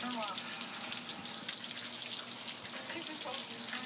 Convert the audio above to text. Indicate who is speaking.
Speaker 1: 是吗？这边。